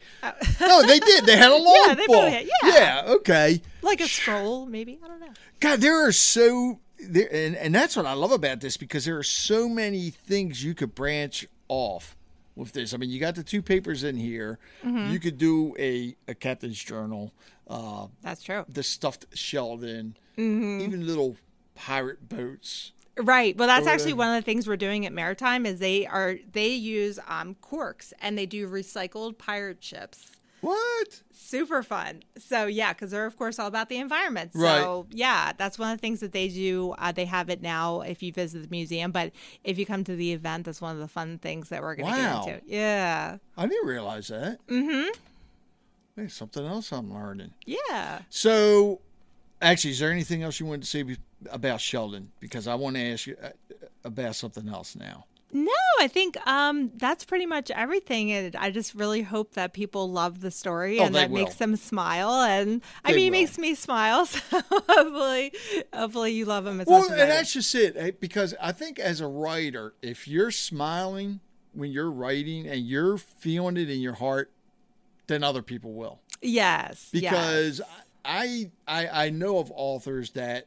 no, they did. They had a log Yeah, they book. had- yeah. yeah, okay. Like a scroll, maybe. I don't know. God, there are so there, and and that's what I love about this because there are so many things you could branch off with this. I mean, you got the two papers in here. Mm-hmm. You could do a a captain's journal, uh, That's true. the stuffed Sheldon, Mm-hmm. even little pirate boats. Right. Well, that's actually one of the things we're doing at Maritime is they are they use um, corks and they do recycled pirate ships. What? Super fun. So yeah, because they're of course all about the environment. So Right. yeah, that's one of the things that they do. Uh, they have it now if you visit the museum, but if you come to the event, that's one of the fun things that we're going to Wow. get into. Yeah. I didn't realize that. Mm-hmm. Hey, something else I'm learning. Yeah. So, actually, is there anything else you wanted to say about Sheldon? Because I want to ask you uh, about something else now. No, I think um, that's pretty much everything. And I just really hope that people love the story Oh, and that makes them smile. And I They mean, it makes me smile. So hopefully, hopefully you love them as Well, much and that's just it. eh, Because I think as a writer, if you're smiling when you're writing and you're feeling it in your heart, then other people will. Yes. yes. Because I, I I know of authors that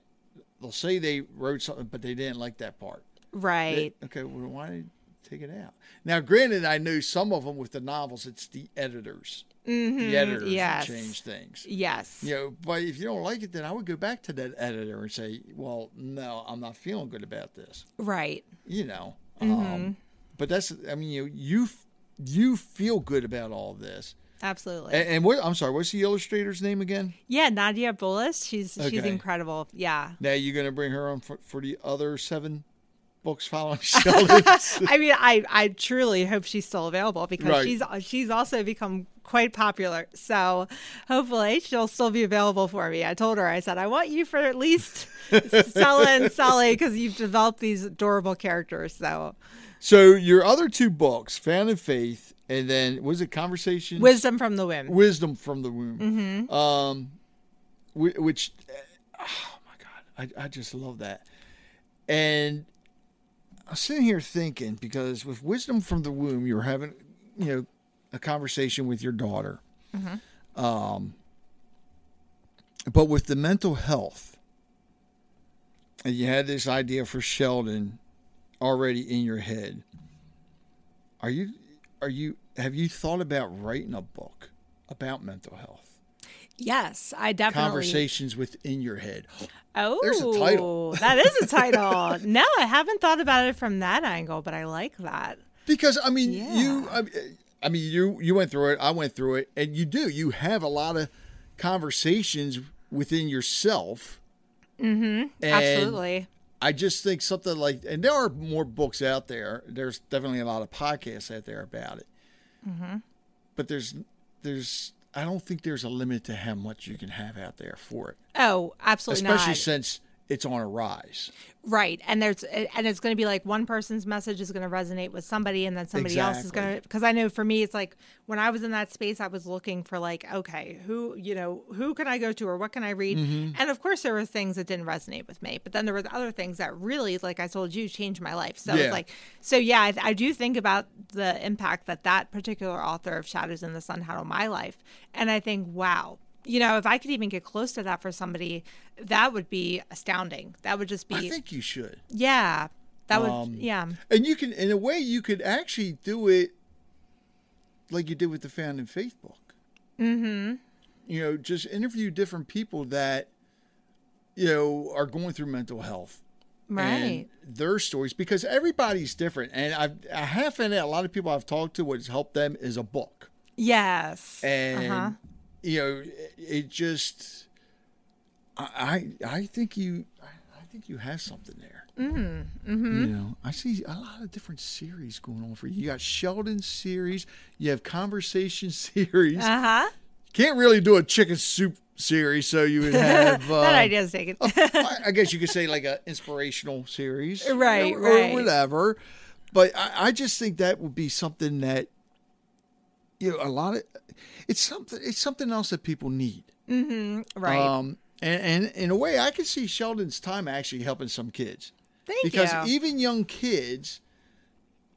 they'll say they wrote something, but they didn't like that part. right. Okay, well, why did you take it out? Now, granted, I know some of them with the novels, it's the editors. The editors that Mm-hmm. yes. change things. Yes. You know, but if you don't like it, then I would go back to that editor and say, "Well, no, I'm not feeling good about this." Right. You know, Mm-hmm. um, but that's I mean, you you you feel good about all this. Absolutely. And, and what I'm sorry, what's the illustrator's name again? yeah, Nadia Bullis. She's she's incredible. Yeah. Now you're going to bring her on for, for the other seven books following Sheldon. I mean, I, I truly hope she's still available because Right. she's she's also become quite popular. So hopefully she'll still be available for me. I told her, I said, I want you for at least Stella and Sully because you've developed these adorable characters. So so your other two books, Found in Faith, and then was it conversation wisdom from the womb. Wisdom from the Womb. Mm-hmm. Um, which, oh my God, I, I just love that. And I'm sitting here thinking because with Wisdom from the Womb, you're having, you know, a conversation with your daughter. Um, but with the mental health, and you had this idea for Sheldon already in your head. Are you, are you, have you thought about writing a book about mental health? Yes, I definitely. Conversations within your head. Oh, There's a title. that is a title. no, I haven't thought about it from that angle, but I like that. Because I mean, Yeah. you, I, I mean, you, you went through it. I went through it, and you do. You have a lot of conversations within yourself. Mm-hmm. Absolutely. I just think something like, and there are more books out there. There's definitely a lot of podcasts out there about it. Mm-hmm. But there's, there's, I don't think there's a limit to how much you can have out there for it, Oh, absolutely especially not. since it's on a rise. Right. And there's and it's going to be like one person's message is going to resonate with somebody and then somebody else is going to because I know for me it's like when I was in that space I was looking for like okay, who, you know, who can I go to or what can I read? Mm-hmm. And of course there were things that didn't resonate with me, but then there were other things that really like I told you changed my life. So Yeah. it's like so yeah, I, I do think about the impact that that particular author of Shadows in the Sun had on my life. And I think wow, you know, if I could even get close to that for somebody, that would be astounding. That would just be I think you should. yeah, that would. Um, yeah, And you can, in a way, you could actually do it like you did with the Found in Faith book. Mm-hmm. You know, just interview different people that, you know, are going through mental health. right. Their stories, because everybody's different. And I've, I have found out a lot of people I've talked to, what's helped them is a book. yes. And, Uh-huh. You know, it- just, I, I think you, I think you have something there. Mm, mm-hmm. You know, I see a lot of different series going on for you. You got Sheldon series, you have conversation series. Uh huh. Can't really do a chicken soup series, so you would have. Uh, that idea's taken. I I guess you could say like an inspirational series, Right, or, right. or whatever. But I, I just think that would be something that, you know, a lot of it's something it's something else that people need. right. Um, and, and in a way, I can see Sheldon's time actually helping some kids Thank because you. even young kids,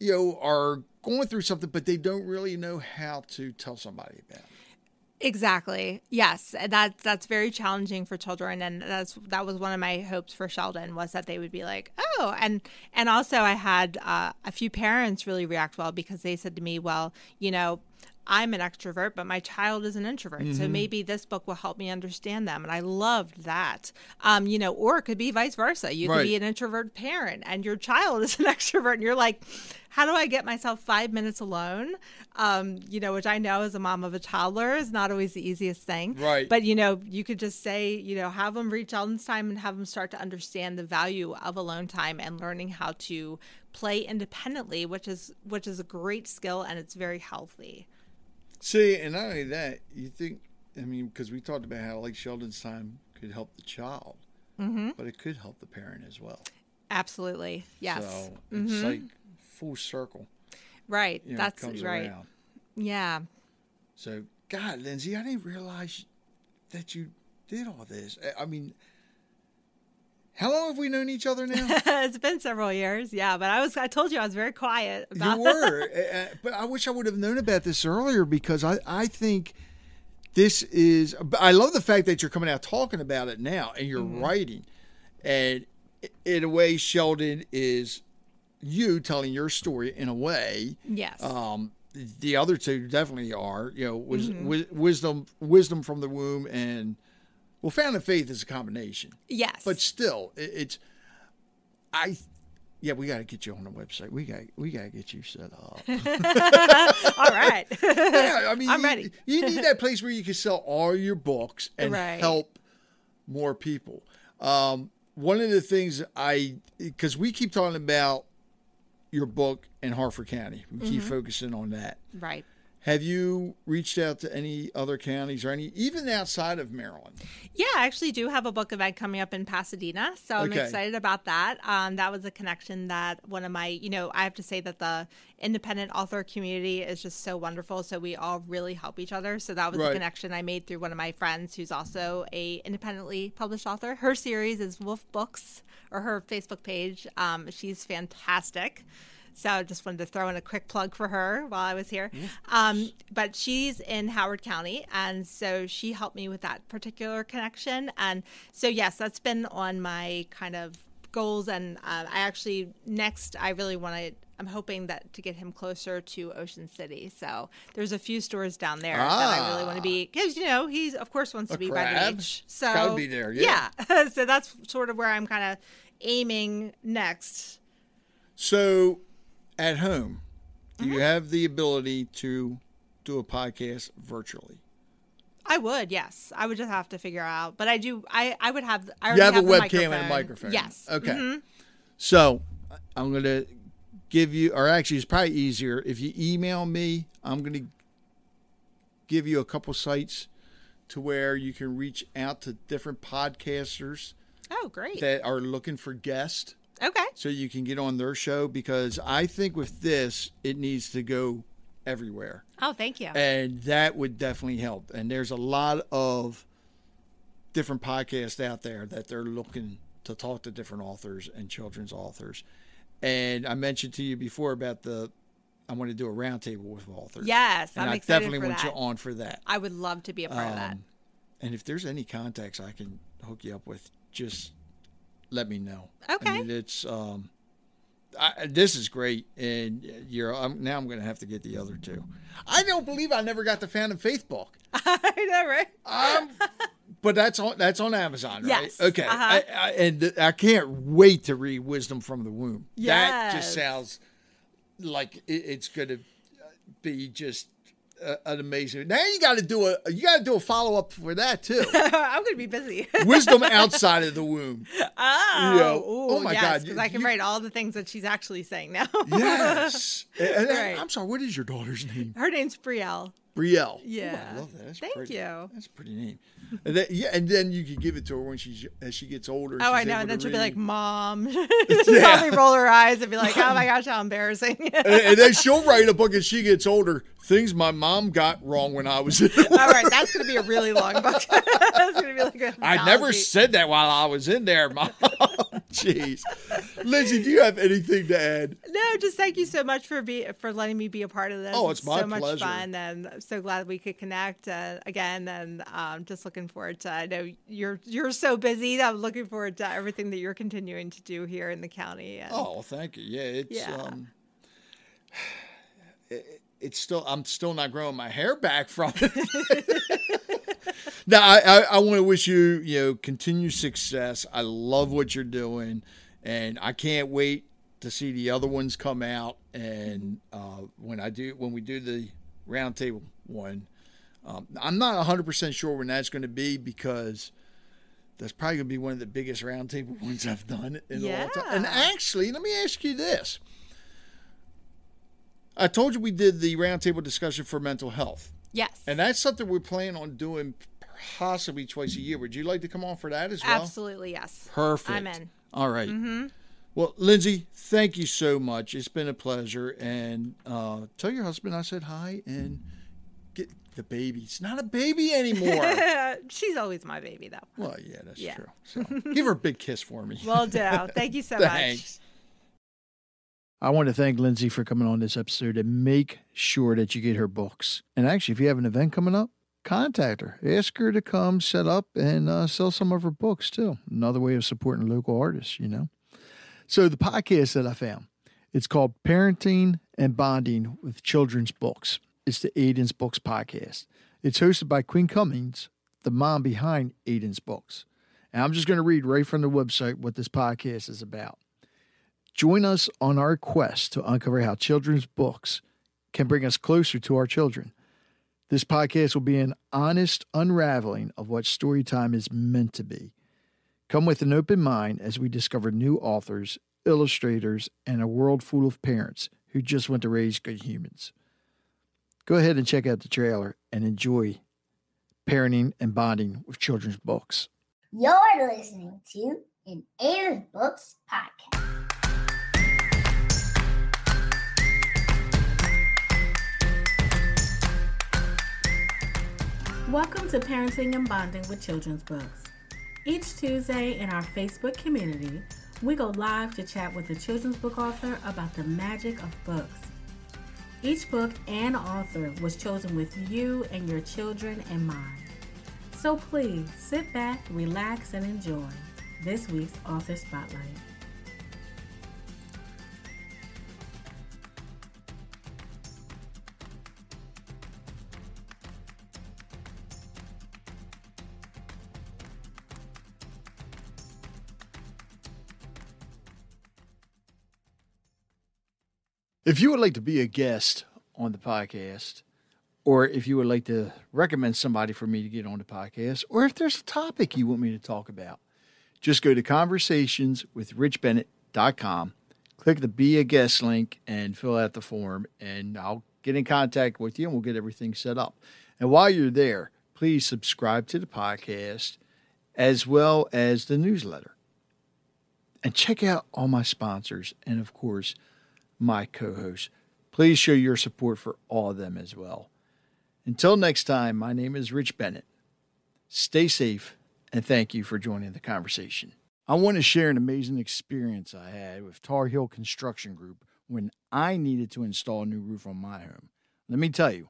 you know, are going through something, but they don't really know how to tell somebody about it. Exactly. Yes, that's that's very challenging for children, and that's that was one of my hopes for Sheldon was that they would be like, oh, and and also I had uh, a few parents really react well because they said to me, well, you know. I'm an extrovert, but my child is an introvert. Mm-hmm. So maybe this book will help me understand them. And I loved that. Um, you know, or it could be vice versa. You could be an introvert parent and your child is an extrovert and you're like, how do I get myself five minutes alone? Um, you know, which I know as a mom of a toddler is not always the easiest thing. Right. But, you know, you could just say, you know, have them reach Sheldon's time and have them start to understand the value of alone time and learning how to play independently, which is which is a great skill and it's very healthy. See, and not only that, you think, I mean, because we talked about how like Sheldon's time could help the child, Mm-hmm. but it could help the parent as well. Absolutely. Yes. So it's like full circle. right. You know, That's right. around. Yeah. So, God, Lindsey, I didn't realize that you did all this. I mean, how long have we known each other now? it's been several years. Yeah. But I was I told you I was very quiet about you were, uh, but I wish I would have known about this earlier because I, I think this is. I love the fact that you're coming out talking about it now and you're Mm-hmm. writing, and in a way, Sheldon is you telling your story in a way. Yes. Um, the other two definitely are. You know, was, Mm-hmm. wi- wisdom, wisdom from the womb, and well, found in faith is a combination yes. but still, it, it's I. Yeah, we got to get you on the website. We got we got to get you set up. all right. yeah, I mean, I'm you, ready. you need that place where you can sell all your books and Right. help more people. Um, one of the things I, because we keep talking about your book in Harford County, we keep Mm-hmm. focusing on that. right. Have you reached out to any other counties or any, even outside of Maryland? Yeah, I actually do have a book event coming up in Pasadena, so I'm Okay. excited about that. Um, that was a connection that one of my, you know, I have to say that the independent author community is just so wonderful. So we all really help each other. So that was Right. a connection I made through one of my friends who's also a independently published author. Her series is Wolf Books, or her Facebook page. Um, she's fantastic. So I just wanted to throw in a quick plug for her while I was here. Um, but she's in Howard County, and so she helped me with that particular connection. And so yes, that's been on my kind of goals. And uh, I actually next I really want to. I'm hoping that to get him closer to Ocean City. So there's a few stores down there that I really want to be because you know he's of course wants to be by the crab. beach. So gotta be there, yeah. yeah. so that's sort of where I'm kind of aiming next. So, at home, Mm-hmm. you have the ability to do a podcast virtually? I would, yes. I would just have to figure out, but I do. I I would have. I You already have a webcam and a microphone. Yes. Okay. Mhm. So, I'm going to give you, or actually, it's probably easier if you email me. I'm going to give you a couple sites to where you can reach out to different podcasters Oh, great. that are looking for guests. Okay. so you can get on their show because I think with this it needs to go everywhere. Oh, thank you. And that would definitely help. And there's a lot of different podcasts out there that they're looking to talk to different authors and children's authors. And I mentioned to you before about the I want to do a roundtable with authors. yes, and I'm I definitely want that. you on for that. I would love to be a part of that. Um, And if there's any contacts I can hook you up with, just let me know. Okay. I mean, it's um, I, this is great, and you're I'm, now I'm going to have to get the other two. I don't believe I never got the in Faith book. I know, right? Um, but that's on that's on Amazon, right? Yes, Okay. uh-huh. I, I, and I can't wait to read Wisdom from the Womb. Yes. That just sounds like it, it's going to be just uh, an amazing. Now you got to do a you got to do a follow up for that too. I'm going to be busy. Wisdom outside of the womb. oh, You know, ooh, oh my yes, God, Because I can you- write all the things that she's actually saying now. Yes. And- and- Right. I'm sorry. What is your daughter's name? Her name's Brielle. Brielle. Yeah. Ooh, I love that. That's Thank pretty. you. That's pretty neat. And then, yeah, and then you can give it to her when she's as she gets older. Oh, I know. And then she'll be like, read. "Mom," Yeah. probably roll her eyes and be like, "Oh my gosh, how embarrassing!" and, and then she'll write a book as she gets older. Things my mom got wrong when I was in. All right, that's going to be a really long book. that's going to be like a I never said that while I was in there, mom. Jeez. Lindsey, do you have anything to add? No, just thank you so much for be for letting me be a part of this. Oh, it's my so much pleasure. fun, and I'm so glad we could connect uh, again. And um, just looking forward to. I know you're you're so busy. I'm looking forward to everything that you're continuing to do here in the county. And, Oh, thank you. Yeah, it's Yeah. um it, it's still I'm still not growing my hair back from it. now I, I, I want to wish you, you know, continued success. I love what you're doing and I can't wait to see the other ones come out and uh, when I do when we do the roundtable one. Um, I'm not 100% sure when that's going to be because that's probably going to be one of the biggest roundtable ones I've done in a long time. And actually, let me ask you this. I told you we did the roundtable discussion for mental health. Yes, And that's something we're planning on doing possibly twice a year. Would you like to come on for that as well? absolutely yes. Perfect. I'm in. All right. Well, Lindsey, thank you so much. It's been a pleasure. And uh, tell your husband I said hi and get the baby. It's not a baby anymore. She's always my baby, though. well, yeah, that's Yeah. true. So give her a big kiss for me. Well, do. Thank you so much. Thanks. I want to thank Lindsey for coming on this episode and make sure that you get her books. And actually, if you have an event coming up, contact her. Ask her to come set up and uh, sell some of her books too. Another way of supporting local artists, you know. So the podcast that I found, it's called Parenting and Bonding with Children's Books. It's the Aiden's Books podcast. It's hosted by Quinn Cummings, the mom behind Aiden's Books. And I'm just going to read right from the website what this podcast is about. Join us on our quest to uncover how children's books can bring us closer to our children. This podcast will be an honest unraveling of what storytime is meant to be. Come with an open mind as we discover new authors, illustrators, and a world full of parents who just want to raise good humans. Go ahead and check out the trailer and enjoy parenting and bonding with children's books. You're listening to an Aiden's Books podcast. Welcome to Parenting and Bonding with Children's Books. Each Tuesday in our Facebook community, we go live to chat with a children's book author about the magic of books. Each book and author was chosen with you and your children in mind. So please sit back, relax, and enjoy this week's Author Spotlight. If you would like to be a guest on the podcast, or if you would like to recommend somebody for me to get on the podcast, or if there's a topic you want me to talk about, just go to conversationswithrichbennett.com, click the Be a Guest link, and fill out the form, and I'll get in contact with you and we'll get everything set up. And while you're there, please subscribe to the podcast as well as the newsletter. And check out all my sponsors and, of course, my co hosts. Please show your support for all of them as well. Until next time, my name is Rich Bennett. Stay safe and thank you for joining the conversation. I want to share an amazing experience I had with Tar Heel Construction Group when I needed to install a new roof on my home. Let me tell you,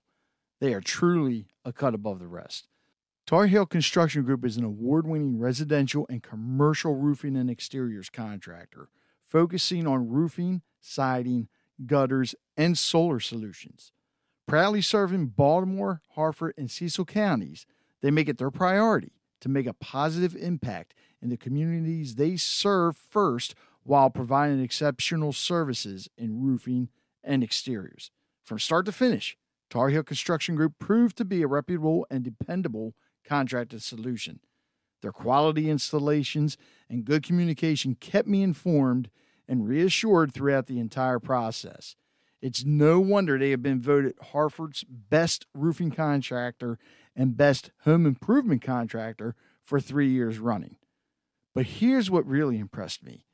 they are truly a cut above the rest. Tar Heel Construction Group is an award winning residential and commercial roofing and exteriors contractor focusing on roofing, siding, gutters, and solar solutions. Proudly serving Baltimore, Harford, and Cecil counties, they make it their priority to make a positive impact in the communities they serve first while providing exceptional services in roofing and exteriors. From start to finish, Tar Heel Construction Group proved to be a reputable and dependable contracted solution. Their quality installations and good communication kept me informed and reassured throughout the entire process. It's no wonder they have been voted Harford's best roofing contractor and best home improvement contractor for three years running. But here's what really impressed me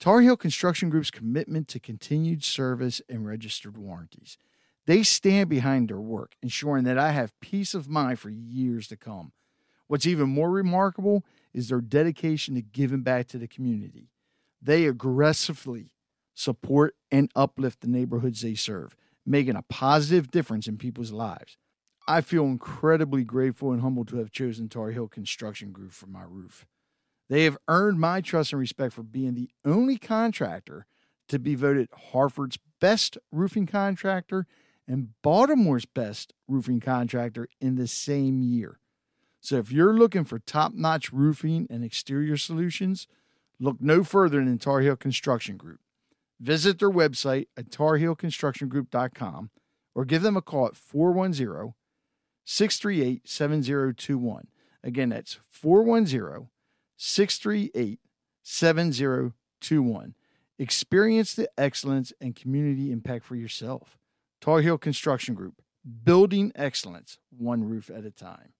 Tar Heel Construction Group's commitment to continued service and registered warranties. They stand behind their work, ensuring that I have peace of mind for years to come. What's even more remarkable is their dedication to giving back to the community. They aggressively support and uplift the neighborhoods they serve, making a positive difference in people's lives. I feel incredibly grateful and humbled to have chosen Tar Heel Construction Group for my roof. They have earned my trust and respect for being the only contractor to be voted Harford's best roofing contractor and Baltimore's best roofing contractor in the same year. So if you're looking for top notch roofing and exterior solutions, look no further than Tar Heel Construction Group. Visit their website at tarheelconstructiongroup.com or give them a call at 410 638 7021. Again, that's 410 638 7021. Experience the excellence and community impact for yourself. Tar Heel Construction Group, building excellence one roof at a time.